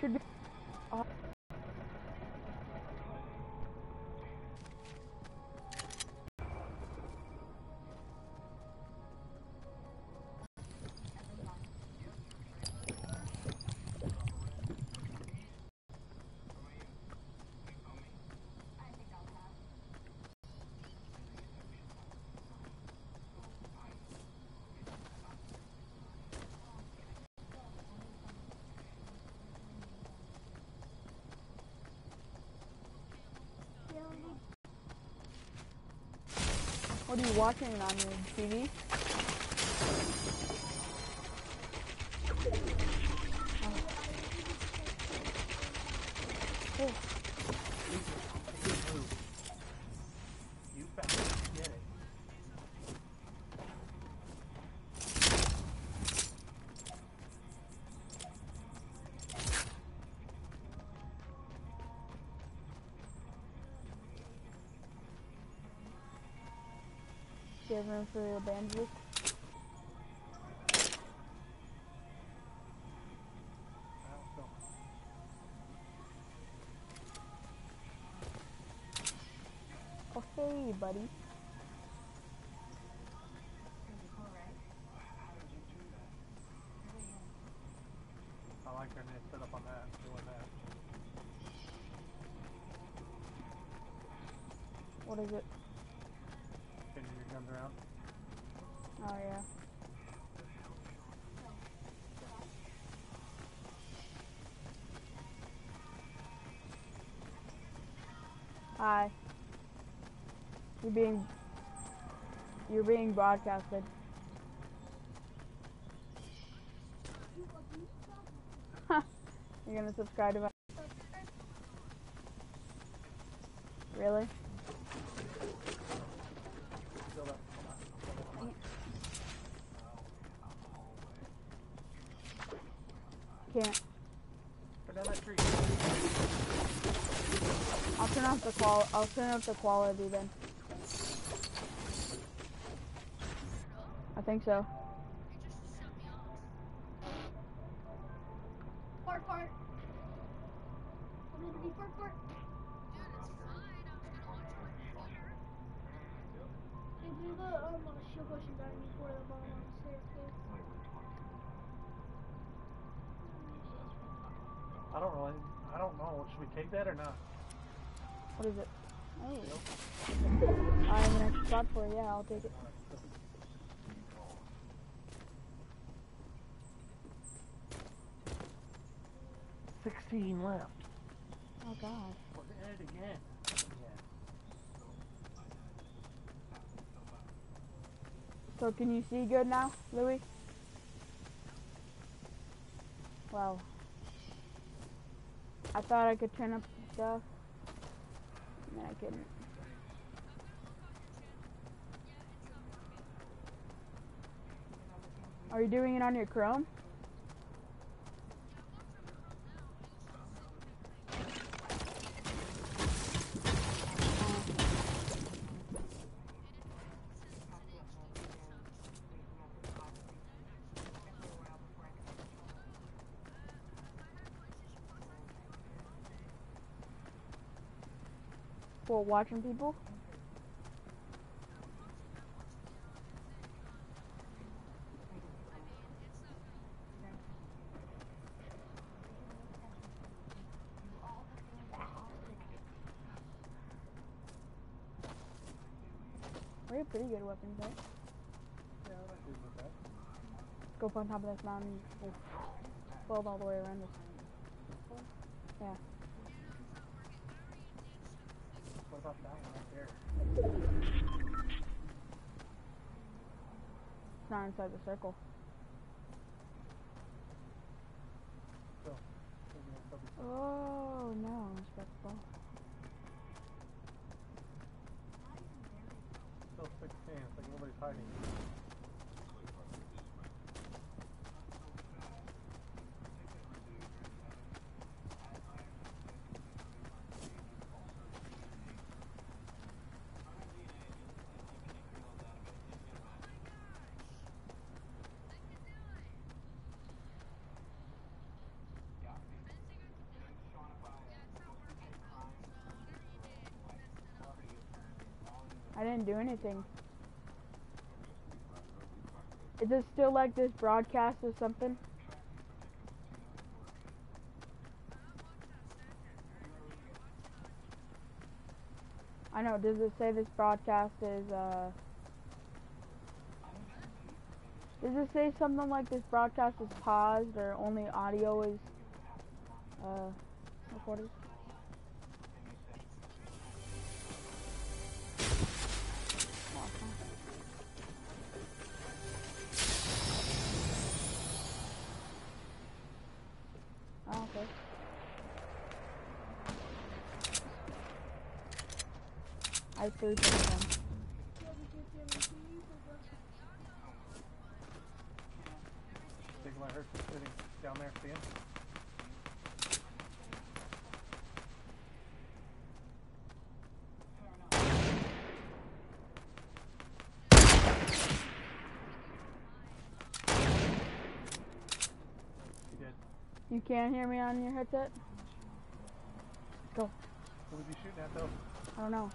Should what are you watching on your TV? Have room for your bandages? I don't know. Oh, hey, buddy. I like their net set on that, doing that. What is it? Guns around. Oh, yeah. Hi. You're being you're being broadcasted. you're gonna subscribe to my Really? Still up. Can't. Go down that tree. I'll turn off the qual I'll turn off the quality then. I think so. Fart, fart. Fart, fart. Hey, do the um, shield potion down before the bottom of the staircase. I don't really, I don't know. Should we take that or not? What is it? Oh. I have an extra spot for it, yeah, I'll take it. Sixteen left. Oh god. We're at it again. So can you see good now, Louis? Wow. I thought I could turn up the stuff. Then I couldn't. Are you doing it on your Chrome? For watching people? We have pretty good weapons, right? Go up on top of this mountain. We'll all the way around this. Yeah. What that one right there? It's not inside the circle. Oh no, respectful. still sixteen. It's like nobody's hiding. I didn't do anything. Is it still like this broadcast or something? I know, does it say this broadcast is, uh... Does it say something like this broadcast is paused or only audio is, uh, recorded? You can't hear me on your headset? Go. Was he shooting at though? I don't know.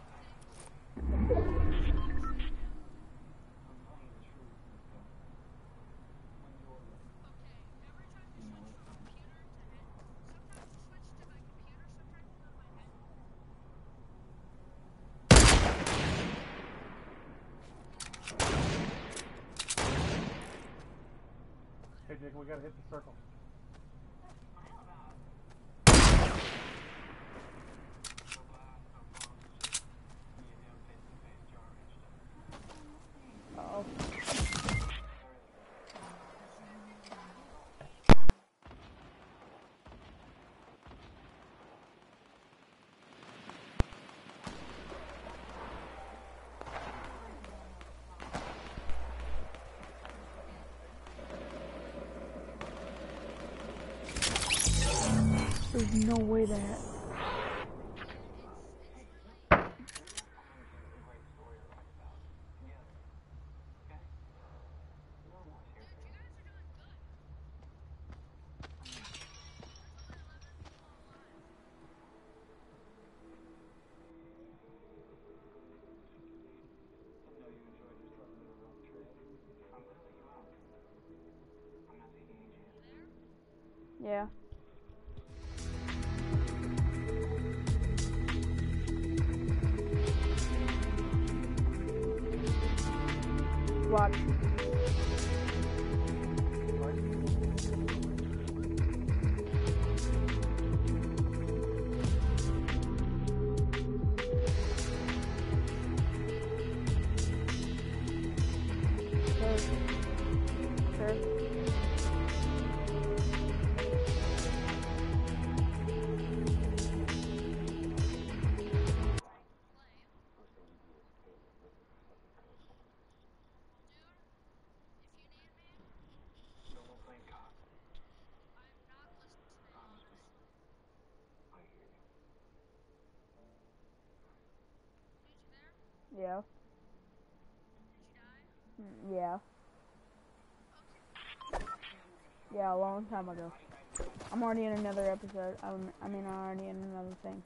Hey Jake, we gotta hit the circle. Uh-oh. There's no way that. What? Yeah, a long time ago. I'm already in another episode. I'm, I mean, I'm already in another thing.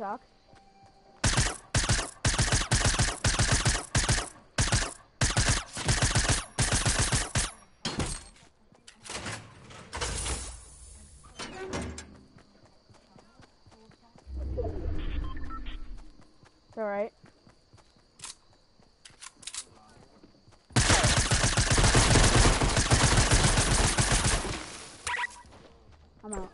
Sucks. It's alright. I'm out.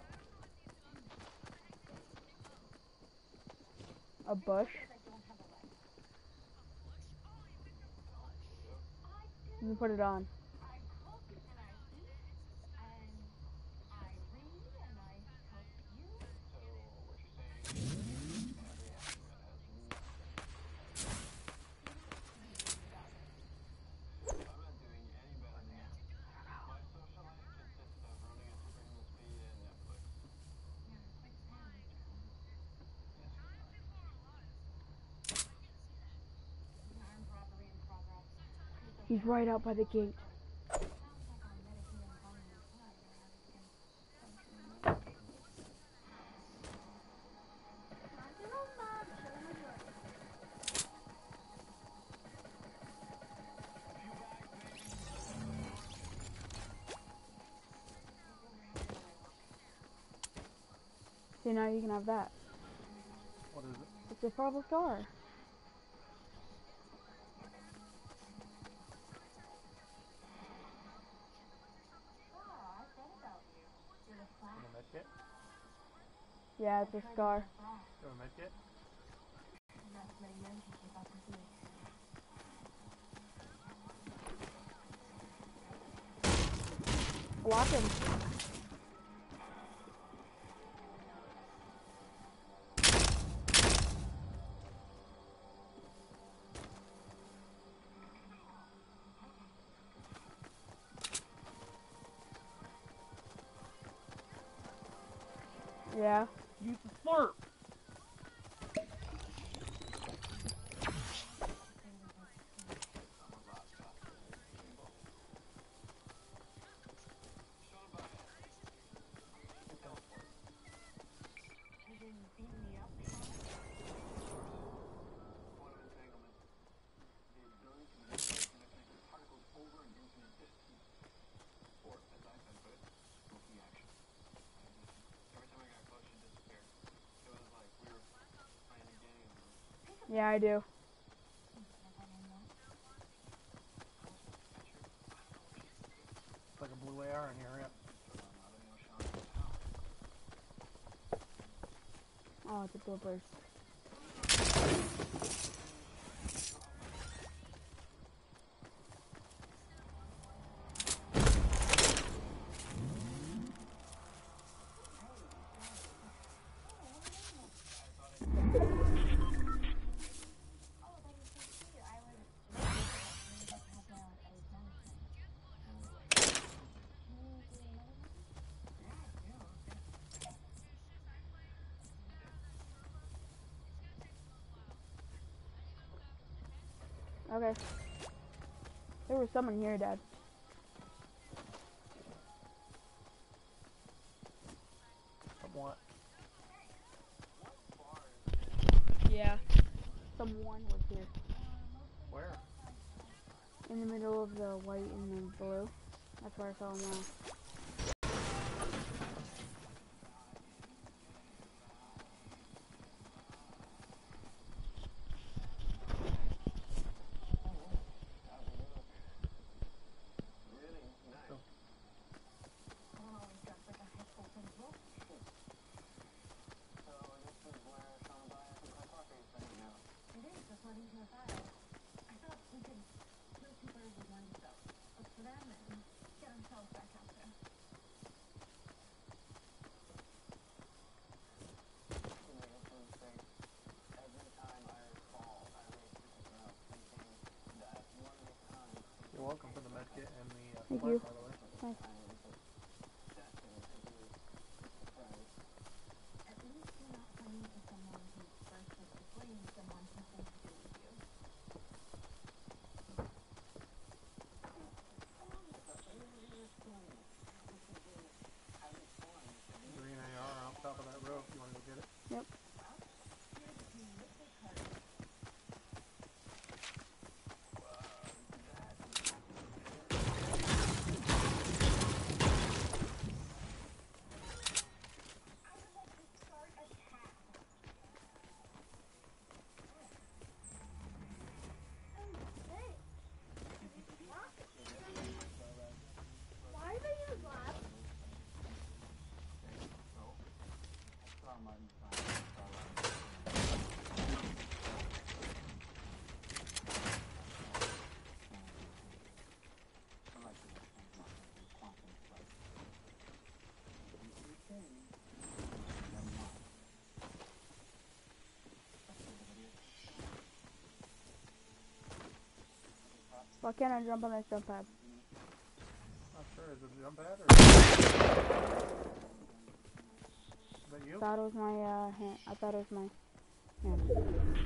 A bush. Put it on. He's right out by the gate. See, now you can have that. What is it? It's a purple star. In a med kit? Yeah, it's a scar. Do a med kit? Block him. Yeah. Use the slurp! Yeah, I do. It's like a blue AR in here, yeah. Oh, it's a bloopers. Okay. There was someone here, Dad. Somewhat. Yeah. Someone was here. Where? In the middle of the white and the blue. That's where I saw him now. You're welcome for the med kit and the uh, Thank you. by the way. Thanks. Green AR on top of that rope. You want to go get it? Yep. Why can't I jump on this jump pad? Not sure. Is it a jump pad or? Is that you? I thought it was my uh, hand. I thought it was my hand.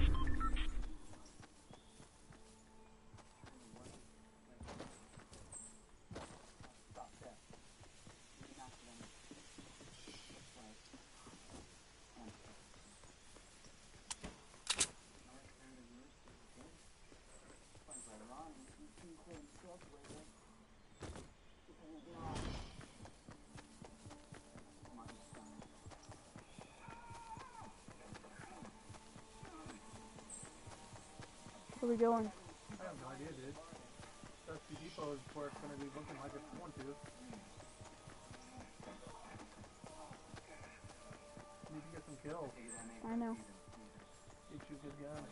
We going? I have no idea, dude. Dusty Depot is where it's gonna be looking like it's going to. Need to get some kills. I know. Get you a good.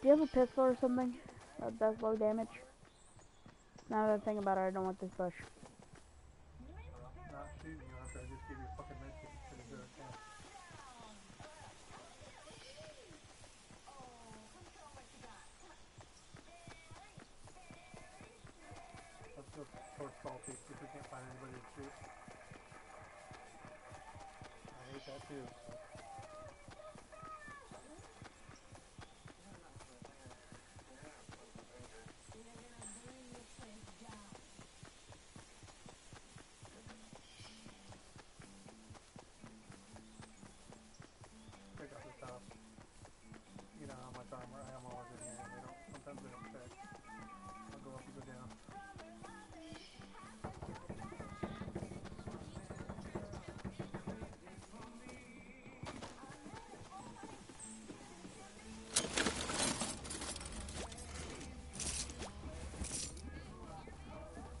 Do you have a pistol or something that does low damage? Now that I think about it, I don't want this bush. Not shooting you after I just give you a fucking medkit instead of doing that. Let's go if we can't find anybody to shoot. I hate that too. but-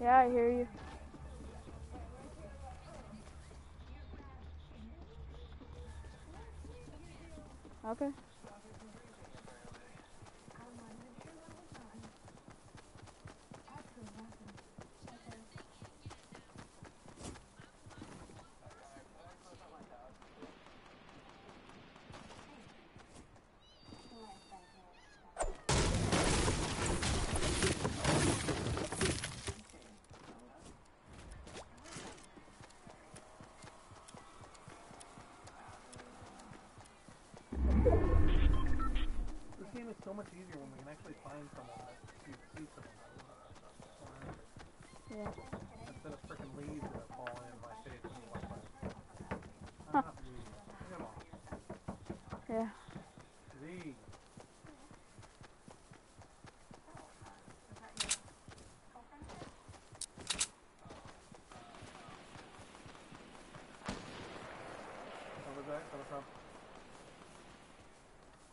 Yeah, I hear you. Okay. So much easier when we can actually find someone that you see someone. Yeah. Instead of freaking leaves that fall in my face when you walk by. I'm not leaves. Come on. Yeah. Leaves.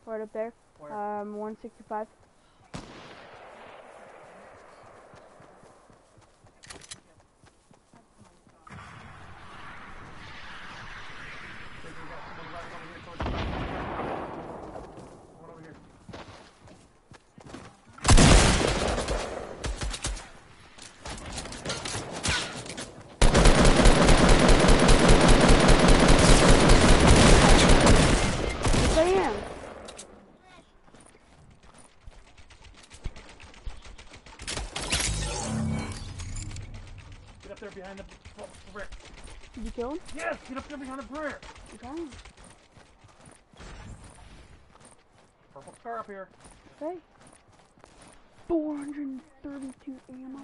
What was that um, 165. Yes, get up there behind the prayer! Okay. Purple scar up here. Okay. 432 ammo.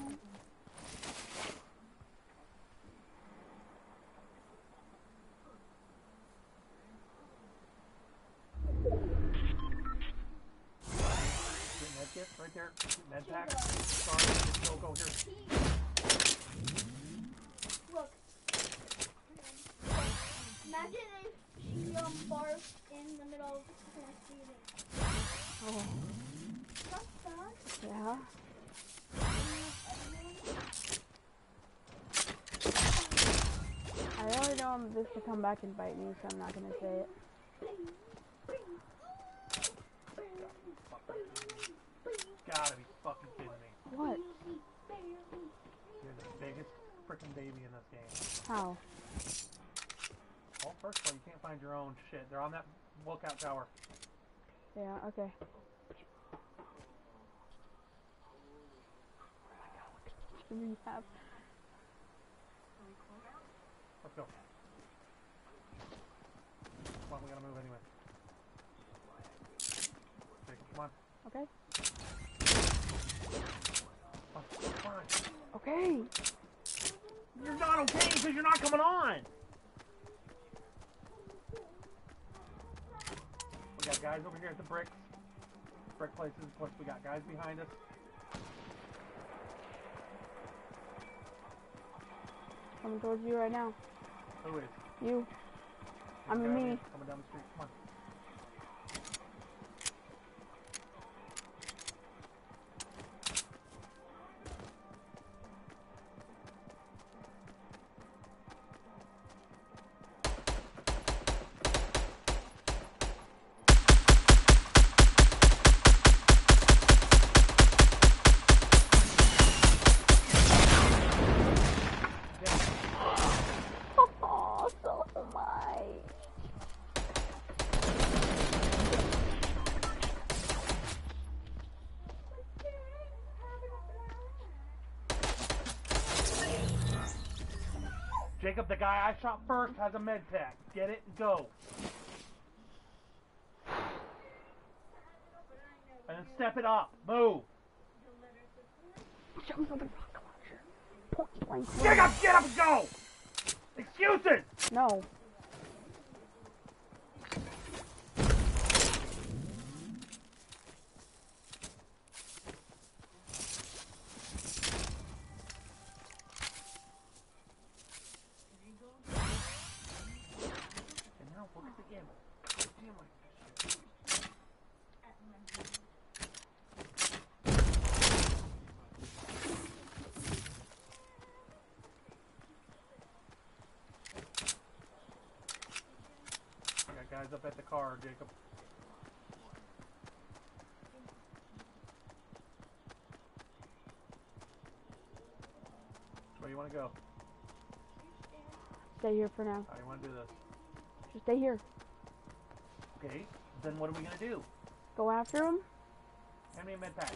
Get med kit right there. Med pack. Go, go here. She um barfed in the middle of Thanksgiving. Oh. That's sad. Yeah. I already know I'm this to come back and bite me, so I'm not gonna say it. Gotta be fucking kidding me. What? You're the biggest freaking baby in this game. How? Well, first of all, you can't find your own shit. They're on that lookout tower. Yeah, okay. to rehab. Let's go. Come on, we gotta move anyway. Okay, come on. Okay. Oh, come on. Okay. You're not okay because you're not coming on. We got guys over here at the bricks, brick places. Plus, we got guys behind us. Coming towards you right now. Who is? You. I mean Guy me. Coming down the street. Come on. Jacob, the guy I shot first has a med pack. Get it and go. And then step it up. Move. Show me something rocket launcher. Point blank. Jacob, get up and go. Excuses. No. And now look at the ammo. Damn it. I got guys up at the car, Jacob. Where you want to go? Stay here for now. How do you want to do this? Just stay here. Okay, then what are we gonna do? Go after him. Hand me a med pack.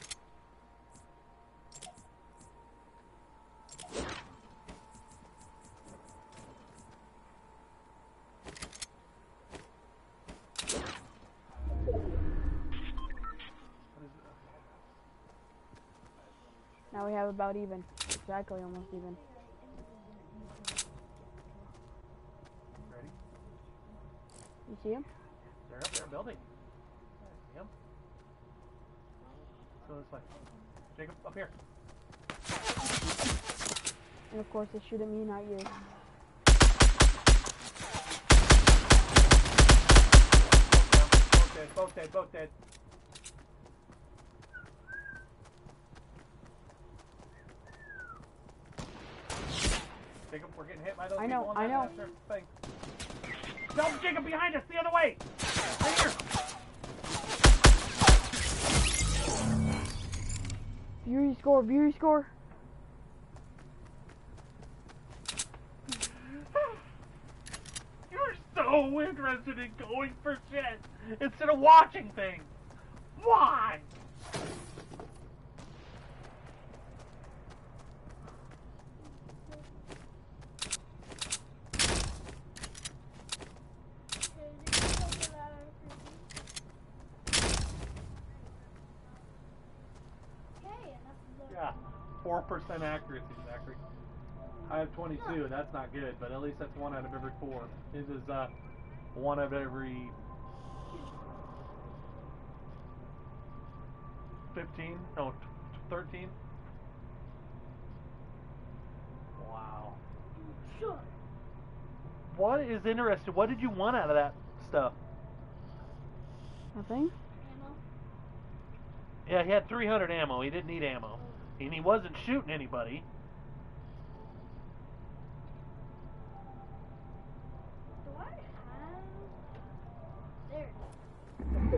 What is it? Have about even. Exactly, almost even. Ready? You see him? They're up there building. See 'em? Let's go this way. Jacob, up here. And of course, they shoot at me, not you. Both dead, both dead, both dead. Jacob, we're getting hit by those I know, people on I know. thing. No, Jacob, behind us, the other way! Right here! Fury score, Fury score. You're so interested in going for shit instead of watching things. Why? Yeah, four percent accuracy, Zachary. I have 22. That's not good, but at least that's one out of every four. His is uh, one of every 15. No, 13. Wow. Sure. What is interesting? What did you want out of that stuff? Nothing. Ammo. Yeah, he had 300 ammo. He didn't need ammo, and he wasn't shooting anybody. Do There.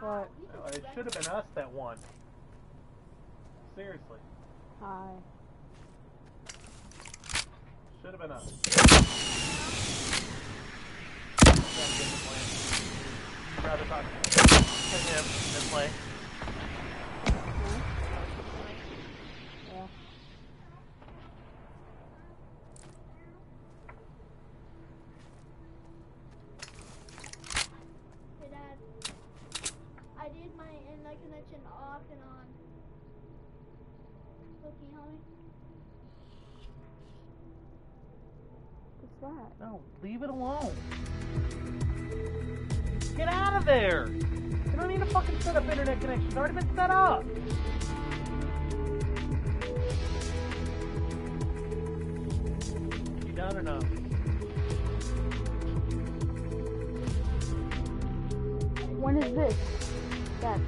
What? Uh, It should have been us that won. Seriously, Hi. should have been us rather talk to him than play. No, leave it alone. Get out of there! You don't need to fucking set up internet connection. It's already been set up. You done or no? When is this? That